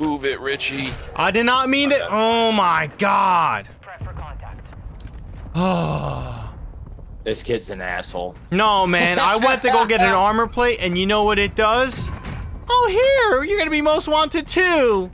Move it, Richie. I did not mean that. Oh my god. Oh. This kid's an asshole. No, man. I went to go get an armor plate, and you know what it does? Oh, here. You're going to be most wanted, too.